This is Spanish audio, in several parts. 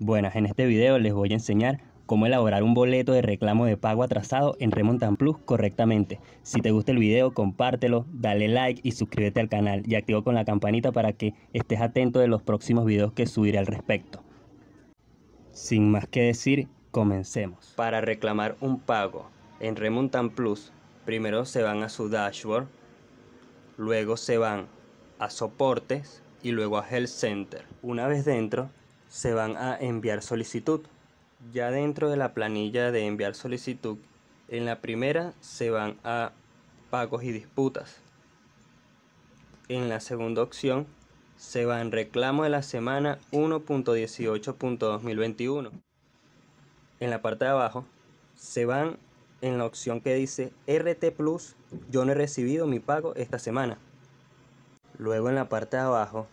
Buenas, en este video les voy a enseñar cómo elaborar un boleto de reclamo de pago atrasado en Remontan Plus correctamente. Si te gusta el video, compártelo, dale like y suscríbete al canal y activa con la campanita para que estés atento de los próximos videos que subiré al respecto. Sin más que decir, comencemos. Para reclamar un pago en Remontan Plus, primero se van a su dashboard, luego se van a soportes y luego a Health Center. Una vez dentro, se van a enviar solicitud. Ya dentro de la planilla de enviar solicitud, en la primera se van a pagos y disputas. En la segunda opción se va en reclamo de la semana 1.18.2021. En la parte de abajo se van en la opción que dice RT Plus, yo no he recibido mi pago esta semana. Luego en la parte de abajo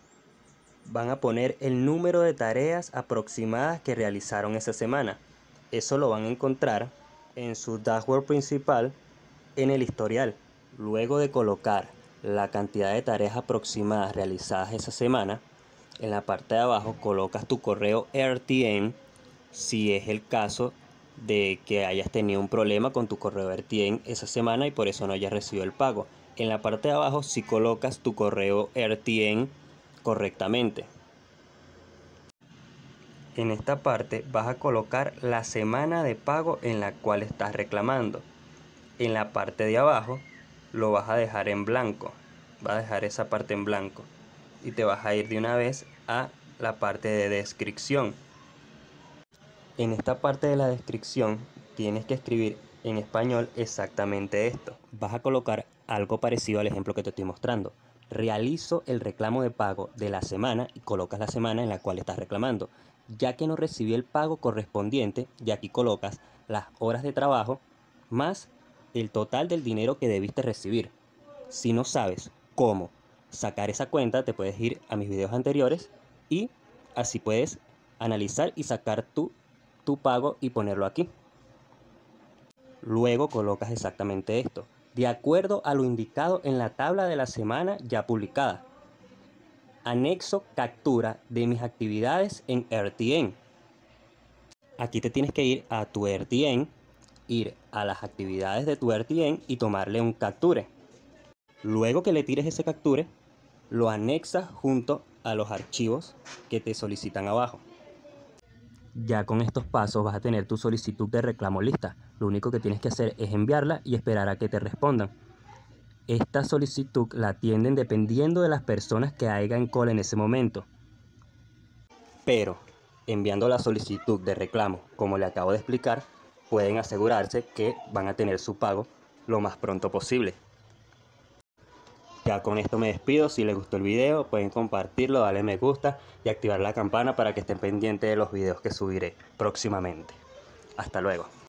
van a poner el número de tareas aproximadas que realizaron esa semana. Eso lo van a encontrar en su dashboard principal en el historial. Luego de colocar la cantidad de tareas aproximadas realizadas esa semana, en la parte de abajo colocas tu correo RTN si es el caso de que hayas tenido un problema con tu correo RTN esa semana y por eso no hayas recibido el pago. En la parte de abajo si colocas tu correo RTN correctamente. En esta parte vas a colocar la semana de pago en la cual estás reclamando. En la parte de abajo lo vas a dejar en blanco. Vas a dejar esa parte en blanco. Y te vas a ir de una vez a la parte de descripción. En esta parte de la descripción tienes que escribir en español exactamente esto. Vas a colocar algo parecido al ejemplo que te estoy mostrando realizo el reclamo de pago de la semana y colocas la semana en la cual estás reclamando. Ya que no recibí el pago correspondiente, y aquí colocas las horas de trabajo más el total del dinero que debiste recibir. Si no sabes cómo sacar esa cuenta, te puedes ir a mis videos anteriores y así puedes analizar y sacar tu, tu pago y ponerlo aquí. Luego colocas exactamente esto de acuerdo a lo indicado en la tabla de la semana ya publicada. Anexo captura de mis actividades en RTN. Aquí te tienes que ir a tu RTN, ir a las actividades de tu RTN y tomarle un capture. Luego que le tires ese capture, lo anexas junto a los archivos que te solicitan abajo. Ya con estos pasos vas a tener tu solicitud de reclamo lista. Lo único que tienes que hacer es enviarla y esperar a que te respondan. Esta solicitud la atienden dependiendo de las personas que haya en cola en ese momento. Pero, enviando la solicitud de reclamo, como le acabo de explicar, pueden asegurarse que van a tener su pago lo más pronto posible. Ya con esto me despido, si les gustó el video pueden compartirlo, darle me gusta y activar la campana para que estén pendientes de los videos que subiré próximamente. Hasta luego.